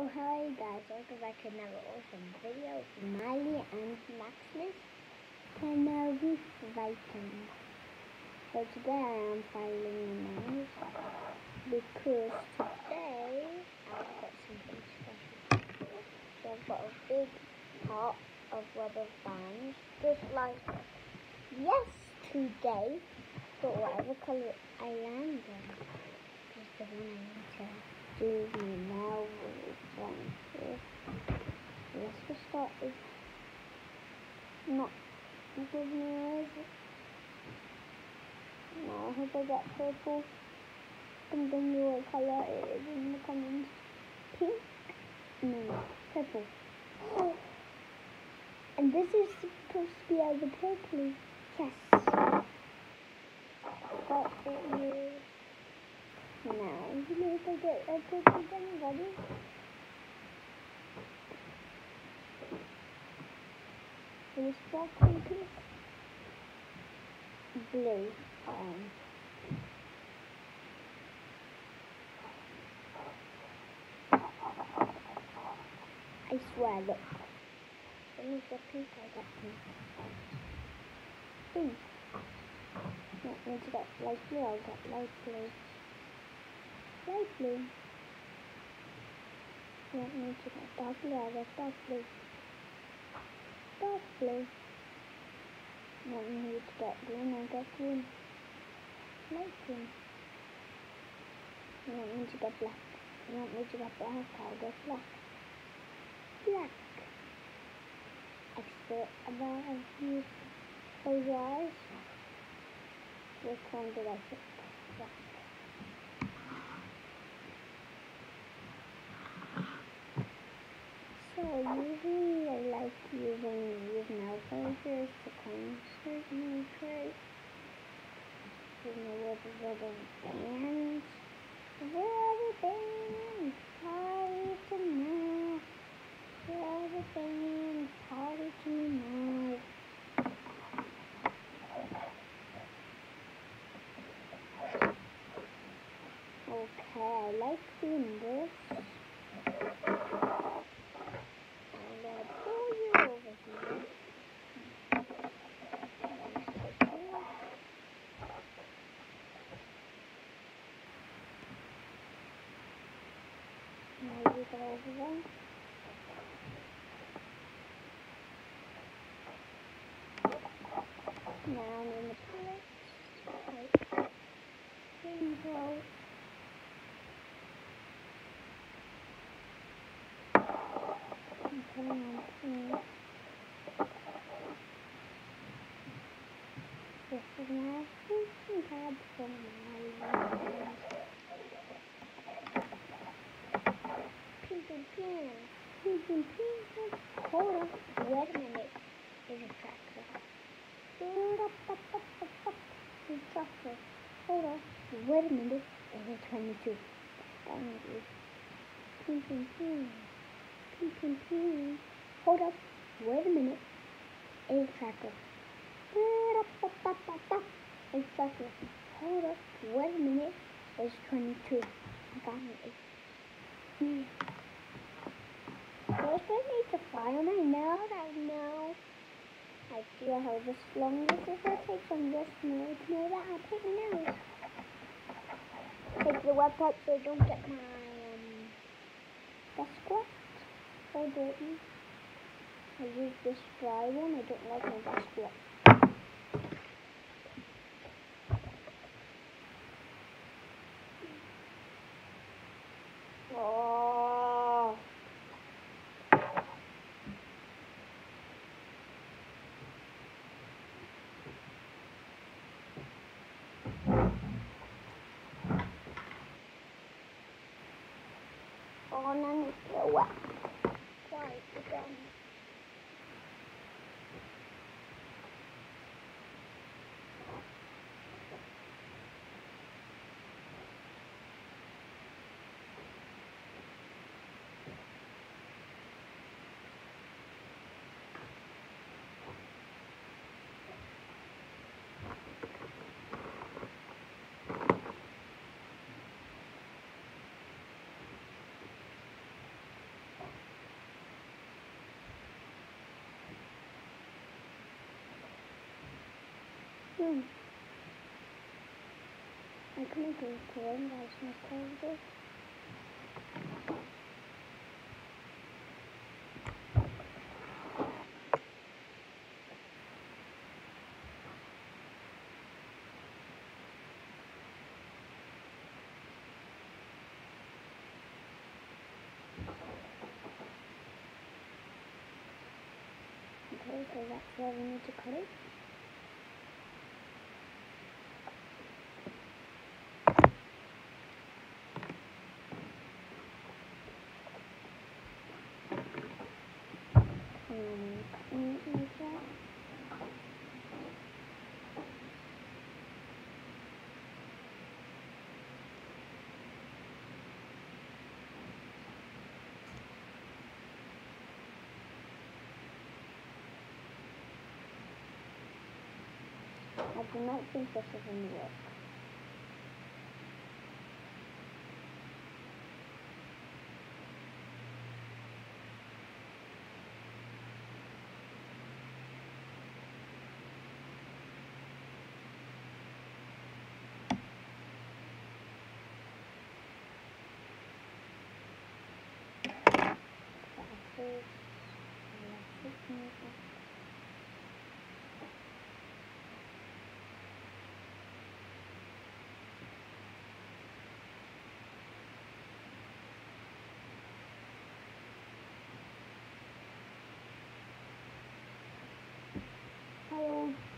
Oh hi guys, welcome back to another awesome video from Miley and Maximus uh, Roof Vikings. So today I am filing a nails because today I've got something special. So I've got a big pot of rubber bands, just like yesterday, but whatever colour I land on is the one I need to do now one here. Let's just start with not good news. Now I hope I get purple. And then what colour it is in the comments. Pink? No, purple. So, and this is supposed to be either purple. Yes. Got here. Now, you need to get a purple pen ready. This sparkly piece. Blue. Um, I swear, look. Let me the pink I got pink. Pink. No, I need to get light blue, I'll get light blue. Blue. Want me to get dark blue, I'll get dark blue. Dark blue. Want me to get green, I'll get green. Light green. Want me to get black. Want me to get black, I'll get black. Black. Expert about you close your eyes. Which one did I pick? Black. So usually I like using these nail polishes to clean certain traits. You know with rubber bands. Rubber bands, party tonight. Rubber bands, party tonight. Okay, I like doing this. And I'll pull you over here. Now you go there. I'm in the palette. Right. Rainbow. Okay, now pink. This is my pad for my Hold on. Wait a minute. There's a tractor. There's a tractor. Hold on. Wait a minute. There's a 22. Angry. Pink and pink. Pink and pink. Hold up. Wait a minute. A cracker. A cracker. Hold up. Wait a minute. It's 22. I got it. Hmm. First I need to file my nails. I know. I feel how this long this is to take from this to know that I take nails. Take the web pipe so I don't get my um, wet or dirty. I use this dry one. I don't like my desk wet. Oh. Oh, none is still wet. Right, again. Hmm. I'm gonna go to one guys my corridor. Okay, so that's where we need to cut it. Um, cutting it like that. I do not think this is in the going 고 좋습니다. Hello.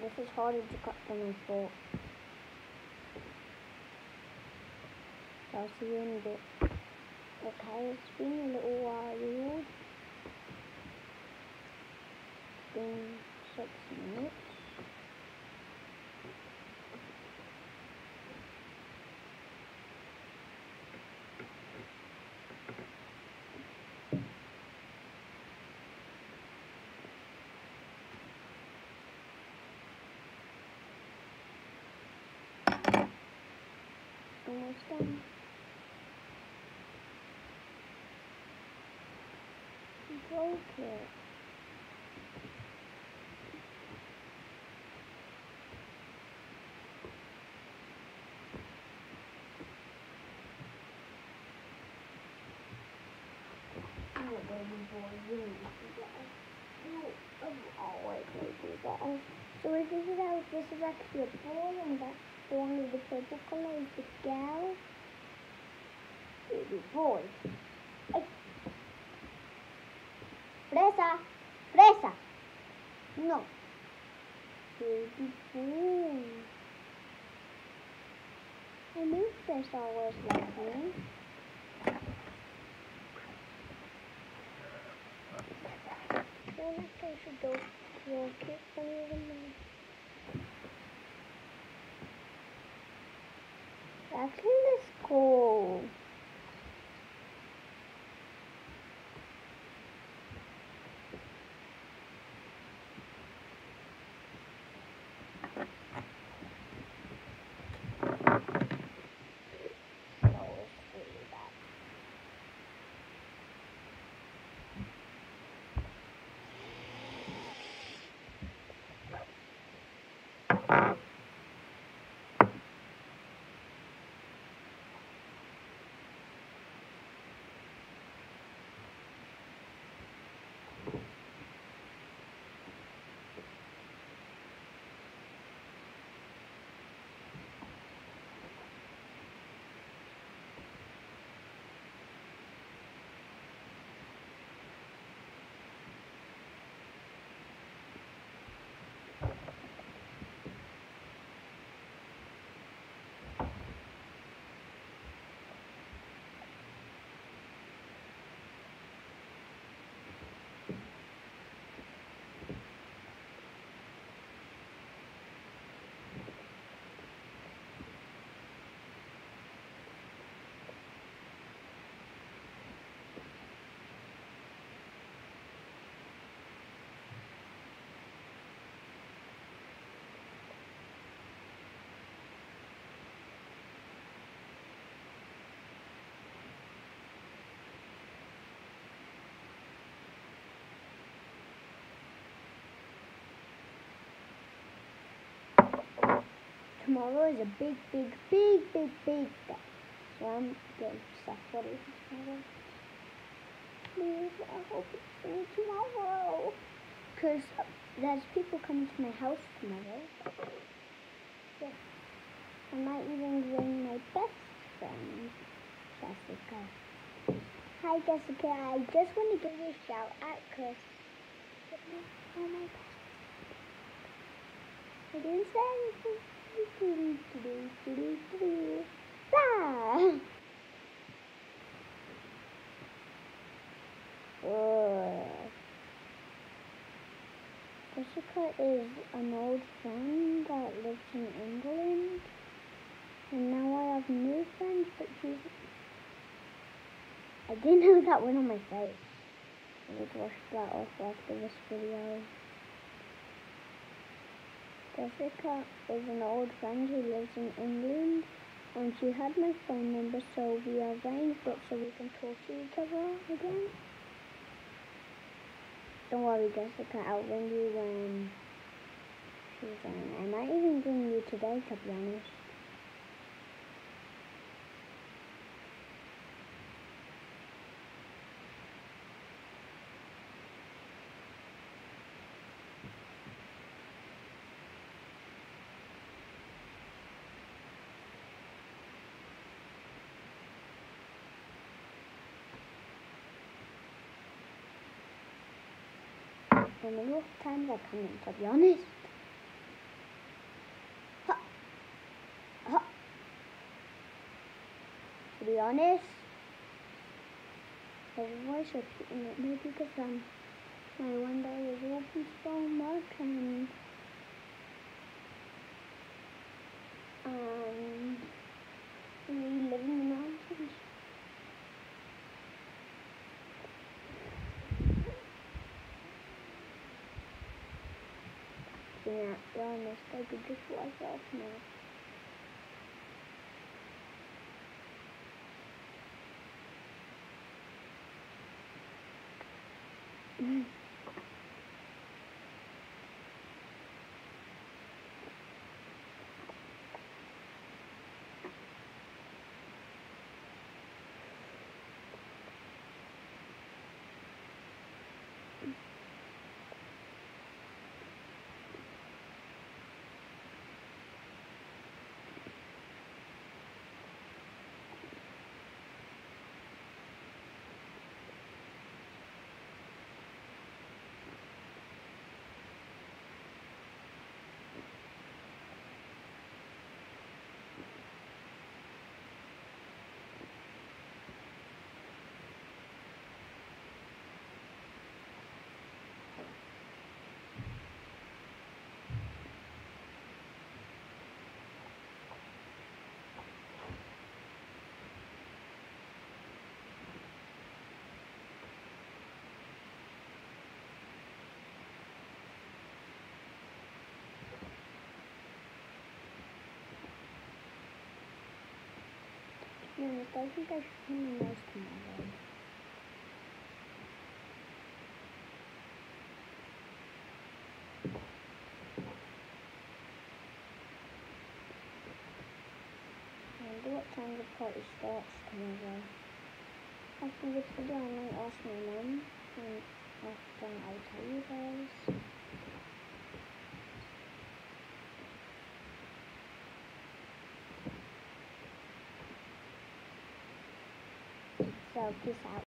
This is harder to cut than I thought. I'll see you in a bit. Okay, it's been a little while. It's been six minutes. almost done. Broke it. Oh, baby you need that. So if this is this is actually a ball and that's only the purple color is the cow. Baby boy. Hey. Fresa. Fresa. No. Baby boy. I knew Fresa was like me. not I to go walk it from your Back in the school. Wow. tomorrow is a big, big, big, big, big day. So I'm getting stuff for tomorrow. Please, I hope it's me tomorrow. Because there's people coming to my house tomorrow. Yeah. I might even bring my best friend, Jessica. Hi Jessica, I just want to give you a shout out because oh my god. I didn't say anything. Jessica is an old friend that lives in England. And now I have new friends, but she's... I didn't have that one on my face. I need to wash that off after this video. Jessica is an old friend who lives in England and she had my phone number so we arranged but so we can talk to each other again. Don't worry Jessica, I'll ring you when she's on. I might even ring you today to be honest. wenn man hochteilen, dann kann man glaube ich auch To be honest, my voice was keeping it me because um, my window is open so much and um, we living in Yeah, be honest, I could just wash off now. Mm. No, I think I should put my nose tomorrow. What time the party starts tomorrow. After this video, I might ask my mum, and after I'll tell you guys. So, peace out.